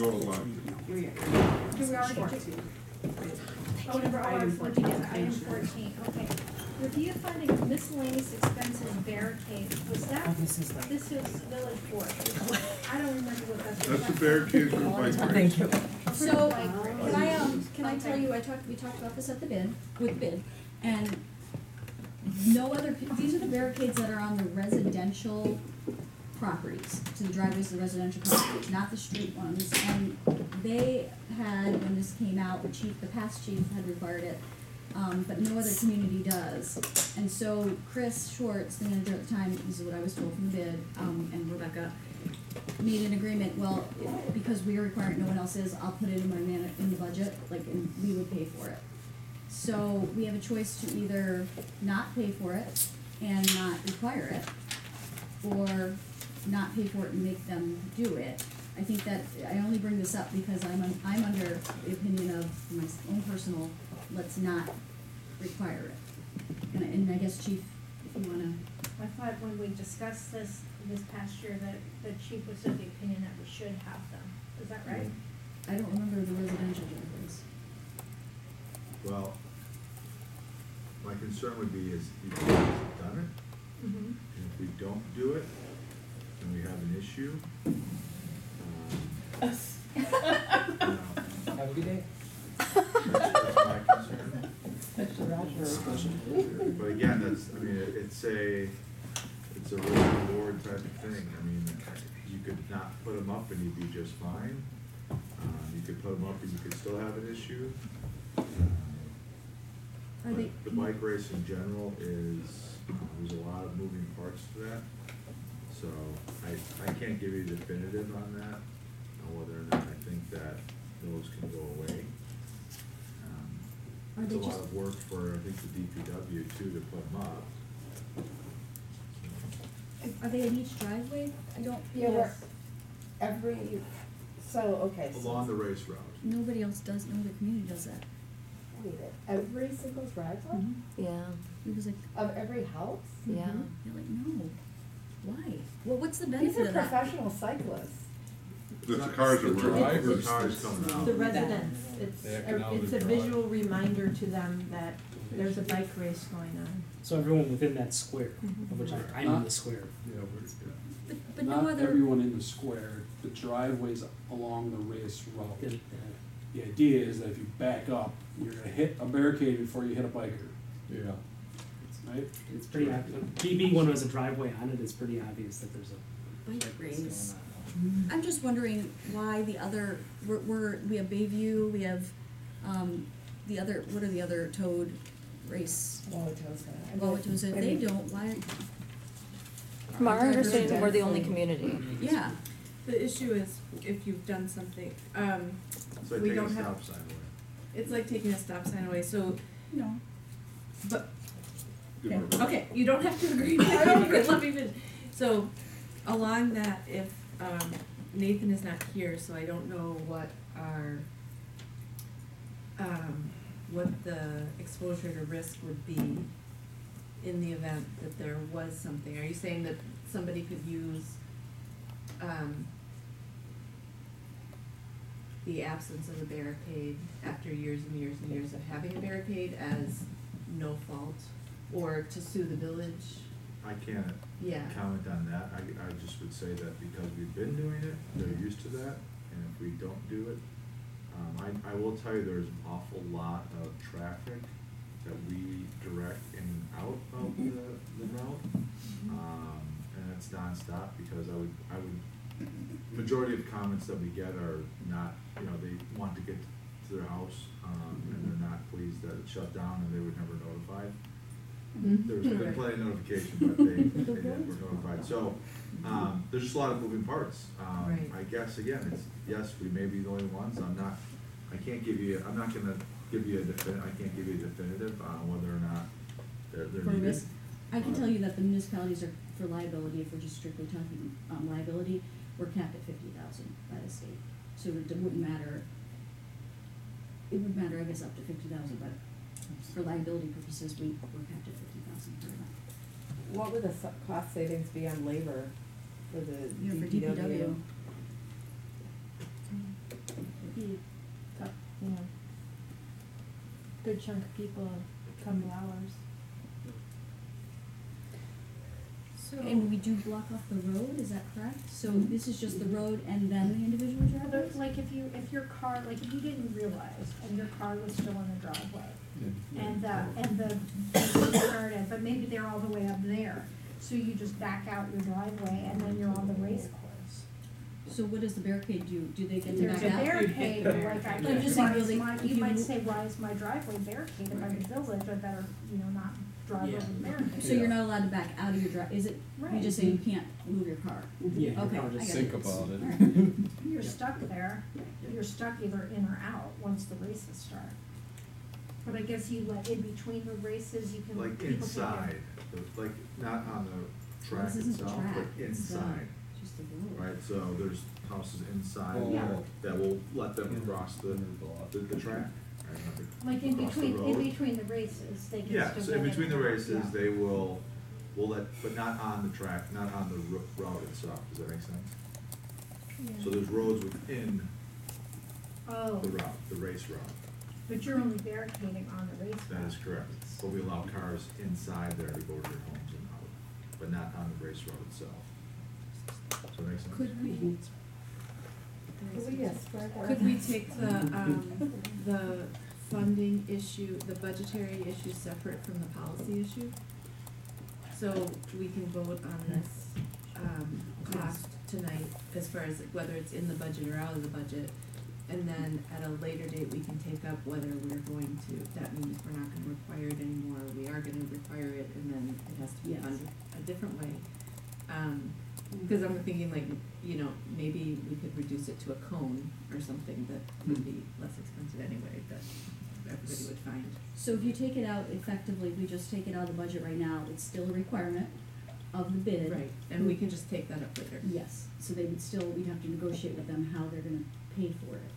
go to lunch. Do we already Fourteen. Oh, number Item fourteen, fourteen. item fourteen, okay. Review funding miscellaneous expenses barricade, was that, Oh, this is like. this is village board. I don't remember what that's. That's the barricades for the bike race. Thank you. So, can I, um, can I tell you, I talked, we talked about this at the bid, with bid, and no other, these are the barricades that are on the residential properties, to the driveways of the residential properties, not the street ones, and they had, when this came out, the chief, the past chief had required it, um, but no other community does. And so Chris Schwartz, the manager at the time, this is what I was told from the bid, um, and Rebecca, made an agreement, well, because we are requiring, no one else is, I'll put it in my man, in the budget, like, and we would pay for it. So we have a choice to either not pay for it and not require it, or not pay for it and make them do it. I think that, I only bring this up because I'm, un- I'm under the opinion of my own personal, let's not require it. And, I- and I guess chief, if you wanna, I thought when we discussed this, this past year, that the chief was of the opinion that we should have them, is that right? I don't remember the residential driveways. Well, my concern would be is you guys have done it, Mm-hmm. and if we don't do it, and we have an issue, um, you know, Have a good day. that's, that's my concern. But again, that's, I mean, it- it's a, it's a risk reward type of thing, I mean, you could not put them up and you'd be just fine. Um, you could put them up and you could still have an issue. Um, Are they? But the bike race in general is, uh, there's a lot of moving parts to that. So I, I can't give you definitive on that, on whether or not I think that those can go away. Um, Are It's they a lot just- of work for, I think, the DPW too, to put them up. Are they in each driveway? I don't. Yeah, we're, every, so, okay, so. Along the race route. Nobody else does, no other community does that. Wait, every single driveway Mhm. Yeah, It was like, of every house? yeah. mhm. You're like, no, why? Well, what's the These benefit are of that? professional cyclists. The cars are The running. drivers, cars coming out. The residents, it's, The economic er, it's a drive. visual reminder to them that there's a bike race going on. So everyone within that square, of mm-hmm. which I, I'm in the square. Yeah, we're, yeah. But, but no Not other. everyone in the square, the driveways along the race route. Then, The idea is that if you back up, you're gonna hit a barricade before you hit a biker, Yeah. Right? It's pretty obvious, being one has a driveway on it, it's pretty obvious that there's a Bike bike race race. going on. I'm just wondering why the other, we're, we're, we have Bayview, we have, um, the other, what are the other toad race? Wauwatosa. Wauwatosa, if they don't, why? From our understanding, we're the only community. Yeah, The issue is if you've done something, um, It's like We taking a don't have- stop sign away. it's like taking a stop sign away, so, no. but, Give okay, her okay, you don't have to agree, let me finish. So, along that, if, um, Nathan is not here, so I don't know what our, um, what the exposure to risk would be in the event that there was something. Are you saying that somebody could use, um, the absence of a barricade after years and years and years of having a barricade as no fault? Or to sue the village? I can't Yeah. comment on that, I, I just would say that because we've been doing it, they're used to that, and if we don't do it, um, I, I will tell you, there's an awful lot of traffic that we direct in and out of the, the route. Um, and it's nonstop, because I would, I would, majority of comments that we get are not, you know, they want to get to their house, um, and they're not pleased that it's shut down and they were never notified. There's been plenty of notification, but they, they never were notified, so, um, there's just a lot of moving parts. Um, Right. I guess, again, it's, yes, we may be the only ones, I'm not, I can't give you, I'm not gonna give you a defin, I can't give you a definitive on whether or not they're, they're needed. risk, I can tell you that the municipalities are, for liability, if we're just strictly talking, um, liability, we're capped at fifty thousand by the state. So it wouldn't matter, it would matter, I guess, up to fifty thousand, but for liability purposes, we, we're capped at fifty thousand per month. What would the cost savings be on labor for the DPW. It'd be, you know, good chunk of people coming hours. So. And we do block off the road, is that correct? So this is just the road and then the individual driveways? Like if you, if your car, like if you didn't realize and your car was still in the driveway and the, and the, and you started, but maybe they're all the way up there. So you just back out your driveway and then you're on the race course. So what does the barricade do? Do they get to There's back a out? barricade, like I, I'm just saying, why is they- my, if you you might mo- say, why is my driveway barricaded by the village, I better, you know, not drive over the barricade. So you're not allowed to back out of your drive, is it, you Right. just say you can't move your car? Yeah, Okay, car I just- got Think it. about it. Alright. You're stuck there, you're stuck either in or out once the races start. But I guess you let, in between the races, you can. Like people can inside, like not on the track This isn't itself, track, but it's the- inside, Just the road. right? So there's houses inside Oh. Yeah. that will let them cross the, the, the track. Right, not the- Like in across the between, in between the races, they can still Yeah, get so in in between the races, yeah. they will, will let, but not on the track, not on the ro- route itself, does that make sense? So there's roads within Oh, the route, the race route, but you're only barricading on the race that is correct. But we allow cars inside there to go to their homes and out, but not on the race road itself. Does that make sense? Could we, Yes. Could we take the, um, the funding issue, the budgetary issue separate from the policy issue? So we can vote on this, um, cost tonight as far as whether it's in the budget or out of the budget. And then at a later date, we can take up whether we're going to, that means we're not gonna require it anymore, we are gonna require it, and then it has to be Yes. funded a different way. Um, cause I'm thinking like, you know, maybe we could reduce it to a cone or something that would be less expensive anyway, that everybody would find. so if you take it out effectively, we just take it out of the budget right now, it's still a requirement of the bid. Right, and we can just take that up later. Yes, so they would still, we'd have to negotiate with them how they're gonna pay for it,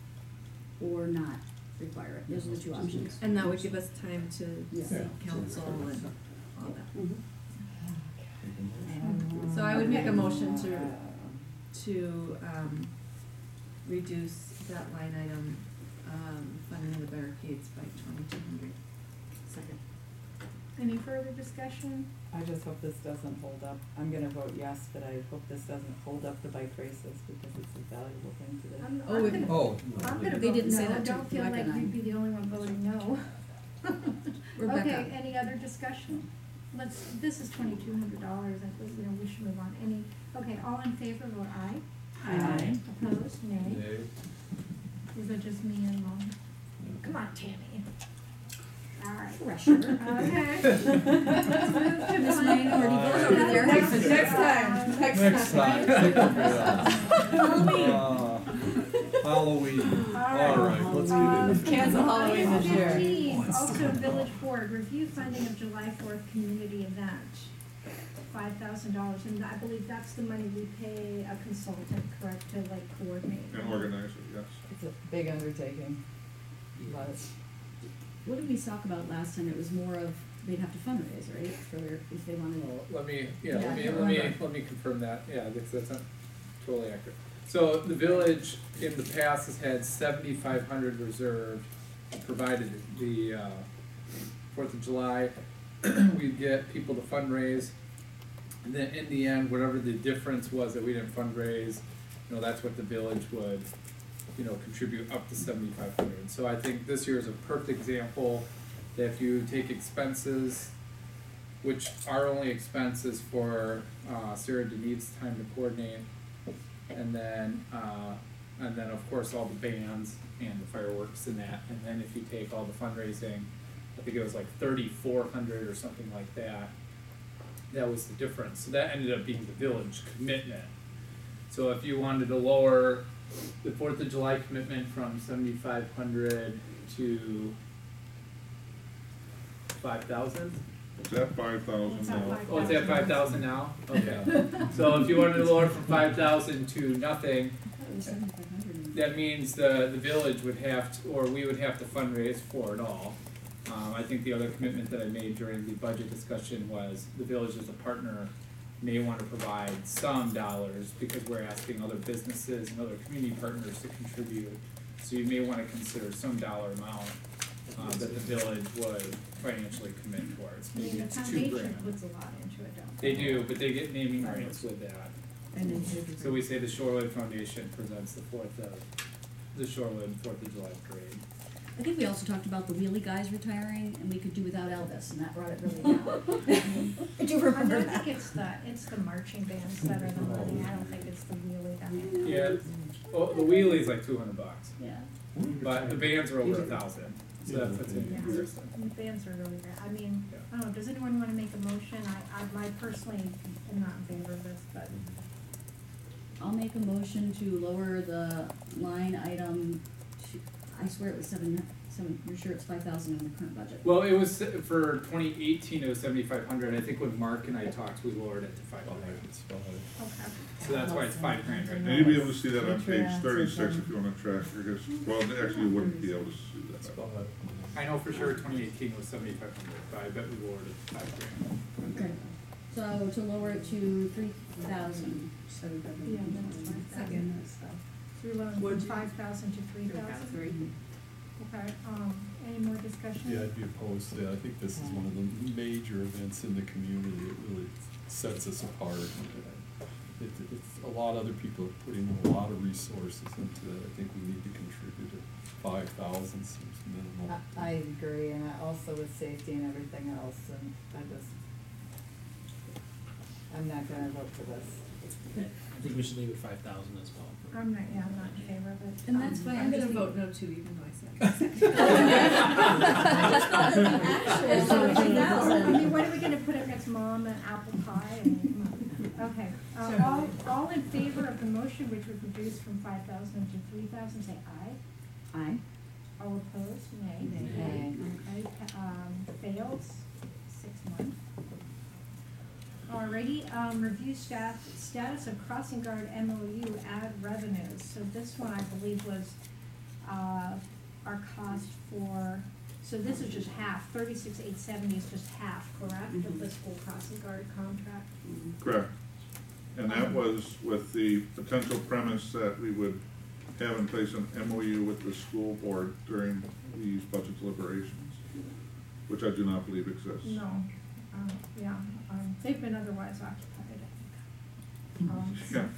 or not require it, those are the two options. And that would give us time to Yeah. seek counsel and all that. Mhm. So I would make a motion to, to, um, reduce that line item, um, funding the barricades by twenty-two hundred. Second. Any further discussion? I just hope this doesn't hold up. I'm gonna vote yes, but I hope this doesn't hold up the bike races because it's a valuable thing to the. I'm, Oh, I'm it- gonna, Oh. I'm gonna They vote didn't say no, I that to don't feel Rebecca like and I. you'd be the only one voting no. Rebecca. Okay, any other discussion? Let's, this is twenty-two hundred dollars, I think, you know, we should move on. Any, okay, all in favor, vote aye. Aye. Opposed, nay. Nay. Is it just me and Mom? Come on, Tammy. All right. Pressure. Okay. Let's move to Miss Minority vote over there. Next- next time, next Next time. Halloween. Uh, Halloween, All all right. right, let's Um, get into it. Cancel Halloween this year. Item fifteen, also village board, review funding of July fourth community event, five thousand dollars, and I believe that's the money we pay a consultant, correct, to like coordinate. And organize it, yes. It's a big undertaking, but What did we talk about last time? It was more of, they'd have to fundraise, right, for, if they wanted. Well, let me, yeah, Yeah, let me, I let me, remember. let me confirm that, yeah, because that's not totally accurate. So the village in the past has had seventy-five hundred reserved, provided the, uh, Fourth of July, we'd get people to fundraise. And then in the end, whatever the difference was that we didn't fundraise, you know, that's what the village would, you know, contribute up to seventy-five hundred. So I think this year is a perfect example that if you take expenses, which our only expenses for uh, Sarah Denise time to coordinate, and then uh, and then of course all the bands and the fireworks and that, and then if you take all the fundraising, I think it was like thirty four hundred or something like that. That was the difference. So that ended up being the village commitment. So if you wanted to lower the Fourth of July commitment from seventy five hundred to five thousand. It's at five thousand It's at now. five Oh, it's at five thousand now? Okay. So if you wanted to lower from five thousand to nothing, It was seventy-five hundred. that means the, the village would have to, or we would have to fundraise for it all. Um, I think the other commitment that I made during the budget discussion was the village as a partner may wanna provide some dollars because we're asking other businesses and other community partners to contribute. So you may wanna consider some dollar amount uh, that the village would financially commit towards, I maybe mean, the it's two foundation grand. puts a lot into it, don't They do, but they get naming rights with that. And then So we say the Shorewood Foundation presents the Fourth of, the Shorewood Fourth of July parade. I think we also talked about the wheelie guys retiring, and we could do without Elvis, and that brought it really down. I do I remember don't that. think it's the, it's the marching bands that are the money, I don't think it's the wheelie guy. Yeah, well, the wheelie's like two hundred bucks, Yeah. but the bands are over a thousand, so that puts it in Yeah. comparison. The bands are really great, I mean, I don't know, does anyone wanna make a motion? I, I, I personally am not in favor of this, but I'll make a motion to lower the line item to, I swear it was seven, seven, you're sure it's five thousand in the current budget? Well, it was, for twenty eighteen, it was seventy-five hundred, I think when Mark and I talked, we lowered it to five hundred. okay. So that's why it's five grand right now. And you'll be able to see that on page thirty-six if you wanna track your his, well, actually, you wouldn't be able to see that. I know for sure twenty eighteen was seventy-five hundred, but I bet we lowered it to five grand. Okay. So to lower it to three thousand. Yeah, that's fine. Second. So we went from five thousand to three thousand? Okay, um, any more discussion? Yeah, I'd be opposed to that. I think this is one of the major events in the community. It really sets us apart. It, it's, a lot of other people are putting a lot of resources into it. I think we need to contribute it. Five thousand seems minimal. I, I agree, and I also with safety and everything else, and I just, I'm not gonna vote for this. I think we should leave it five thousand as well. I'm not, yeah, I'm not in favor of it. And that's why. I'm gonna vote no too, even though I said. No. I mean, what are we gonna put up next, mom and apple pie and, okay. Uh, all, all in favor of the motion which would reduce from five thousand to three thousand, say aye. Aye. All opposed, nay. Nay. Okay, um, fails, six one. Alrighty, um, review staff, status of crossing guard MOU ad revenues, so this one I believe was, uh, our cost for, so this is just half, thirty-six eight seventy is just half, correct, of the school crossing guard contract? Correct. And that was with the potential premise that we would have in place an MOU with the school board during these budget deliberations, which I do not believe exists. No, um, yeah, um, they've been otherwise occupied, I think. Um, so-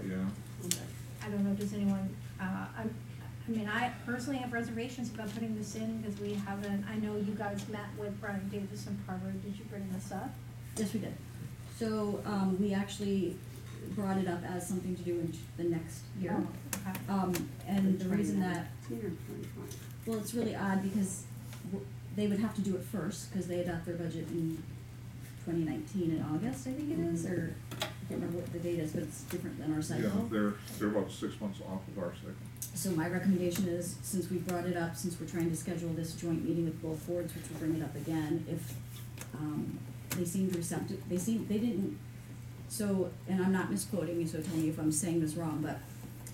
Yeah, yeah. I don't know, does anyone, uh, I, I mean, I personally have reservations about putting this in, because we haven't, I know you guys met with Brian Davis and Harvard, did you bring this up? Yes, we did. So, um, we actually brought it up as something to do in the next year. Oh, okay. Um, and the reason that, well, it's really odd because w- they would have to do it first, cause they adopt their budget in twenty nineteen in August, I think it is, or, I can't remember what the date is, but it's different than our cycle. Yeah, they're, they're about six months off of our cycle. So my recommendation is, since we brought it up, since we're trying to schedule this joint meeting with both boards, which will bring it up again, if, um, they seemed receptive, they seemed, they didn't, so, and I'm not misquoting you, so tell me if I'm saying this wrong, but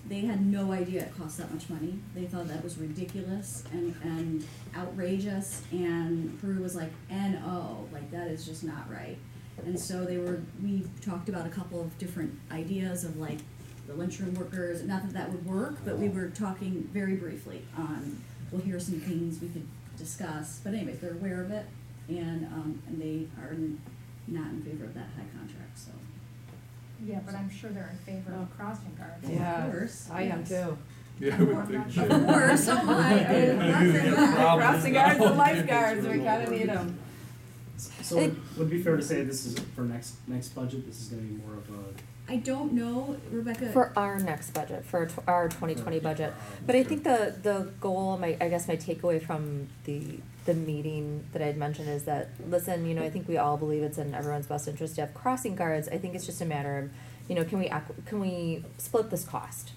they had no idea it cost that much money. They thought that was ridiculous and, and outrageous, and Paru was like, N-O, like, that is just not right. And so they were, we talked about a couple of different ideas of like, the lunchroom workers, not that that would work, but we were talking very briefly on, well, here are some things we could discuss, but anyways, they're aware of it, and, um, and they are not in favor of that high contract, so. Yeah, but I'm sure they're in favor of oh. crossing guards. Yeah, Of course, I am too. Yeah, I would think so. Of course, so am I. I mean, I'm not saying that. Problem. Crossing guards and lifeguards, we kinda need them. So would, would it be fair to say this is for next, next budget, this is gonna be more of a. I don't know, Rebecca. For our next budget, for our twenty twenty budget. But I think the, the goal, my, I guess my takeaway from the, the meeting that I'd mentioned is that, listen, you know, I think we all believe it's in everyone's best interest to have crossing guards. I think it's just a matter of, you know, can we, can we split this cost?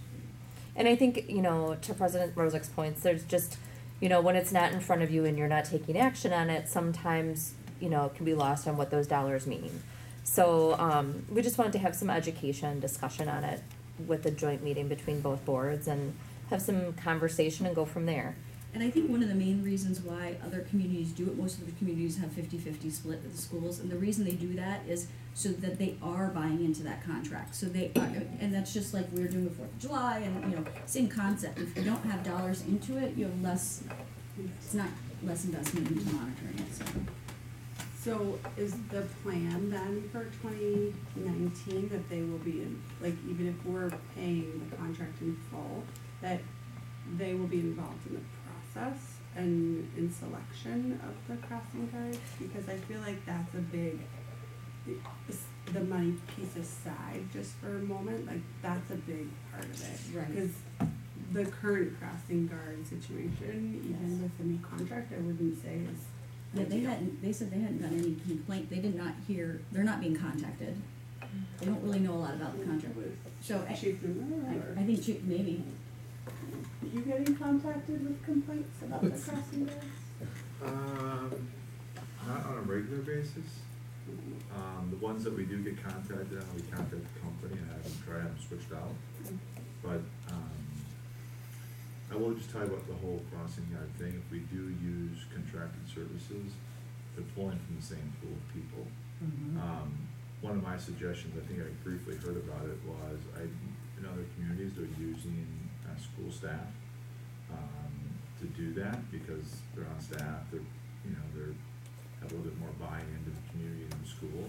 And I think, you know, to President Rozek's points, there's just, you know, when it's not in front of you and you're not taking action on it, sometimes, you know, it can be lost on what those dollars mean. So, um, we just wanted to have some education, discussion on it with a joint meeting between both boards and have some conversation and go from there. And I think one of the main reasons why other communities do it, most of the communities have 50-50 split with the schools, and the reason they do that is so that they are buying into that contract. So they are, and that's just like we're doing with Fourth of July, and you know, same concept. If you don't have dollars into it, you have less It's not less investment into monitoring it, so. So is the plan then for twenty nineteen that they will be in, like, even if we're paying the contract in full, that they will be involved in the process and in selection of the crossing guards? Because I feel like that's a big, the- the money piece aside, just for a moment, like, that's a big part of it. Right. Because the current crossing guard situation, even with the new contract, I wouldn't say is Yeah, they hadn't, they said they hadn't got any complaint, they did not hear, they're not being contacted. They don't really know a lot about the contract. So I, Chief Nimmer, I, or I think she- maybe, you getting contacted with complaints about the crossing guards? Um, not on a regular basis. Um, the ones that we do get contacted on, we contact the company and have them try them switched out. But, um, I will just tell you about the whole crossing guard thing, if we do use contracted services, they're pulling from the same pool of people. Mhm. Um, one of my suggestions, I think I briefly heard about it, was I, in other communities, they're using, uh, school staff, um, to do that, because they're on staff, they're, you know, they're, have a little bit more buy-in into the community and the school.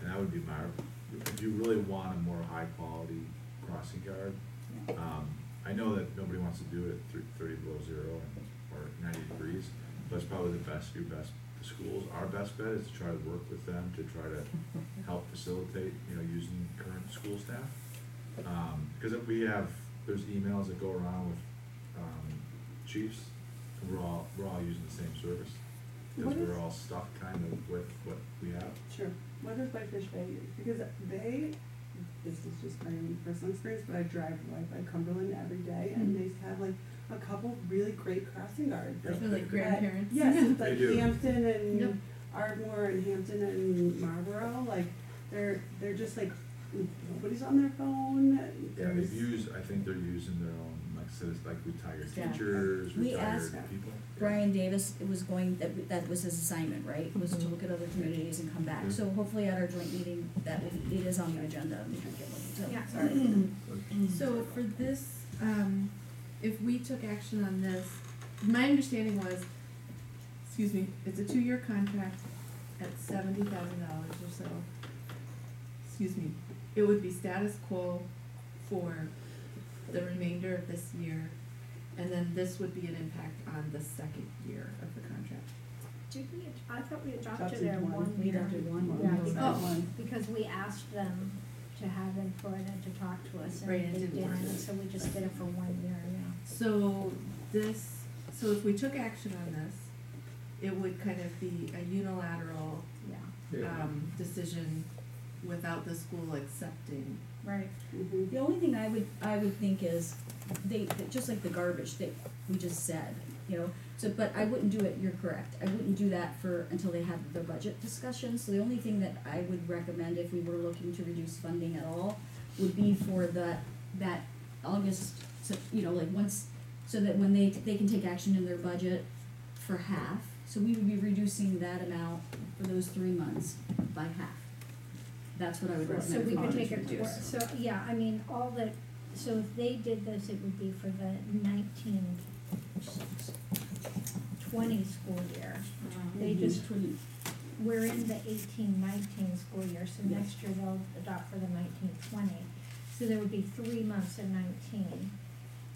And that would be my, if you really want a more high-quality crossing guard, um, I know that nobody wants to do it through thirty below zero and, or ninety degrees, but it's probably the best, your best, the schools, our best bet is to try to work with them to try to help facilitate, you know, using current school staff. Um, cause if we have, there's emails that go around with, um, chiefs, and we're all, we're all using the same service. Cause What is- we're all stuck kind of with what we have. Sure, what does Whitefish Bay? Because they, this is just my own personal experience, but I drive right by Cumberland every day and Mhm. they have like a couple really great crossing guards. Yeah. They're like grandparents. Yes, it's They like do. Hampton Yep. and Ardmore and Hampton and Marlboro, like, they're, they're just like, nobody's on their phone. Yeah, they've used, I think they're using their own, like, says, like retired Staff. teachers, We retired asked people. Yeah. Brian Davis was going, that, that was his assignment, right? Was to look at other communities and come back. So hopefully at our joint meeting, that will, it is on the agenda, we can get more detail. Yeah. Sorry. So for this, um, if we took action on this, my understanding was, excuse me, it's a two-year contract at seventy thousand dollars or so. Excuse me, it would be status quo for the remainder of this year, and then this would be an impact on the second year of the contract. Did we, I thought we adopted Adopted a one. one We year. adopted one. Yeah, We because, one. because we asked them to have input and to talk to us, and Right, it they didn't work. didn't, so we just did it for one year, yeah. So this, so if we took action on this, it would kind of be a unilateral, Yeah, Yeah. um, decision without the school accepting. Right. Mhm. The only thing I would, I would think is, they, that just like the garbage that we just said, you know, so, but I wouldn't do it, you're correct, I wouldn't do that for, until they have the budget discussion, so the only thing that I would recommend if we were looking to reduce funding at all would be for the, that August, so, you know, like once, so that when they, they can take action in their budget for half, so we would be reducing that amount for those three months by half. That's what I would recommend. So we for could budget take it, reduce. so, yeah, I mean, all the, so if they did this, it would be for the nineteen twenty school year. Uh-huh. They just, we're in the eighteen nineteen school year, so Yes. next year they'll adopt for the nineteen twenty. So there would be three months in nineteen,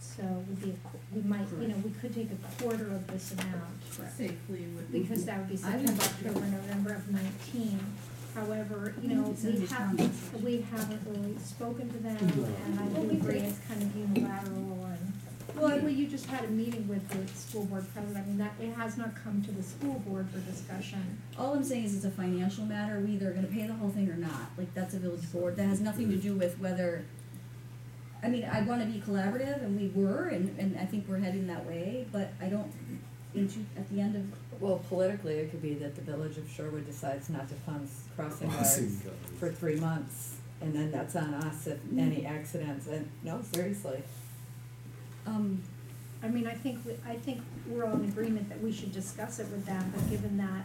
so it would be, a qu- we might, you know, we could take a quarter of this amount. Safely would. Because that would be I would- September, October, November of nineteen. However, you know, we haven't, we haven't really spoken to them, and I do agree it's kind of unilateral and. Well, well, you just had a meeting with the school board president, I mean, that, it has not come to the school board for discussion. All I'm saying is it's a financial matter, we either are gonna pay the whole thing or not, like, that's a village board, that has nothing to do with whether, I mean, I wanna be collaborative, and we were, and, and I think we're heading that way, but I don't, into, at the end of, Well, politically, it could be that the village of Shorewood decides not to fund crossing Crossing guards guards. for three months, and then that's on us if any accidents, and, no, seriously. um, I mean, I think, we- I think we're all in agreement that we should discuss it with them, but given that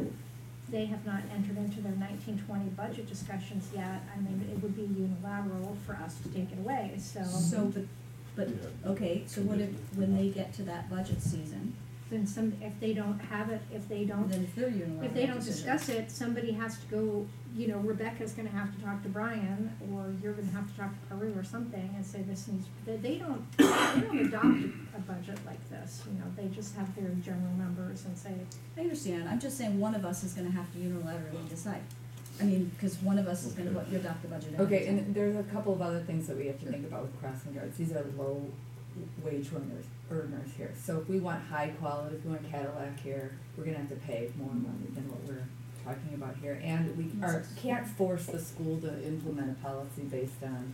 they have not entered into their nineteen twenty budget discussions yet, I mean, it would be unilateral for us to take it away, so. so, but, but, Yeah. okay, so what if, when they get to that budget season, then some, if they don't have it, if they don't Then it's their unilateral if they don't decision. discuss it, somebody has to go, you know, Rebecca's gonna have to talk to Brian, or you're gonna have to talk to Paru or something and say this needs, they, they don't, they don't adopt a budget like this, you know, they just have their general numbers and say, I understand, I'm just saying one of us is gonna have to unilaterally decide. I mean, cause one of us is gonna Okay. adopt the budget. Okay, anyway. and there's a couple of other things that we have to think about with crossing guards. These are low wage earners, earners here. So if we want high quality, if we want Cadillac here, we're gonna have to pay more money than what we're talking about here. And we are, can't force the school to implement a policy based on,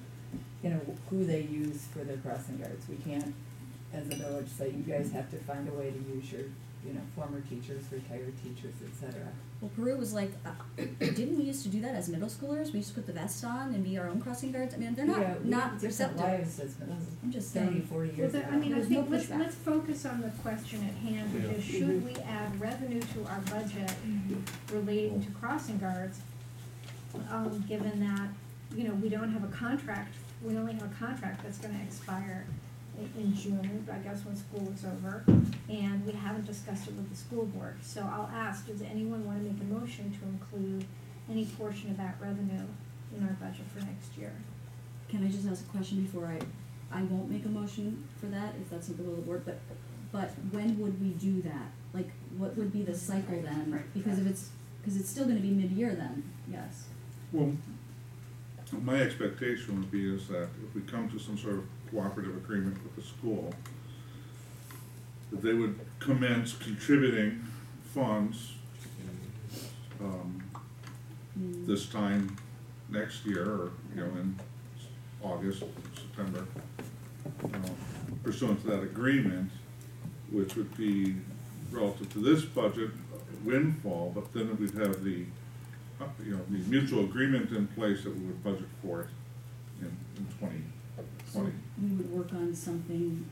you know, who they use for their crossing guards. We can't, as a village, say, you guys have to find a way to use your, you know, former teachers, retired teachers, et cetera. Well, Paru was like, uh, didn't we used to do that as middle schoolers? We used to put the vest on and be our own crossing guards. I mean, they're Yeah, not, we not have different receptive. lives as- I'm just thirty, saying. forty well, years that, ago. I mean, I There's no think, let's, pushback. let's focus on the question at hand, Yeah. which is, should we add revenue to our budget relating to crossing guards? Um, given that, you know, we don't have a contract, we only have a contract that's gonna expire i- in June, I guess when school is over, and we haven't discussed it with the school board. So I'll ask, does anyone wanna make a motion to include any portion of that revenue in our budget for next year? Can I just ask a question before I, I won't make a motion for that, if that's not the will of the board, but, but when would we do that? Like, what would be the cycle then? Right. Because if it's, cause it's still gonna be mid-year then, yes. Well, my expectation would be is that if we come to some sort of cooperative agreement with the school, that they would commence contributing funds, um, Mm. this time next year, or, you know, in August, September, uh, pursuant to that agreement, which would be relative to this budget windfall, but then we'd have the, uh, you know, the mutual agreement in place that we would budget for it in, in twenty So twenty. we would work on something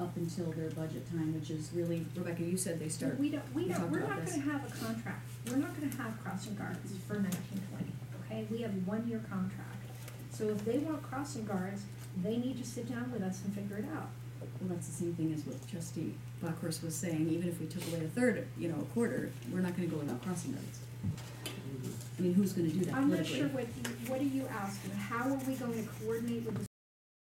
up until their budget time, which is really, Rebecca, you said they start. We don't, we we don't, talked we're about not this. gonna have a contract, we're not gonna have crossing guards for nineteen twenty, okay? We have one-year contract. So if they want crossing guards, they need to sit down with us and figure it out. Well, that's the same thing as what trustee Bockhorst was saying, even if we took away a third, you know, a quarter, we're not gonna go without crossing guards. I mean, who's gonna do that I'm not politically? sure what, you- what are you asking? How are we going to coordinate with the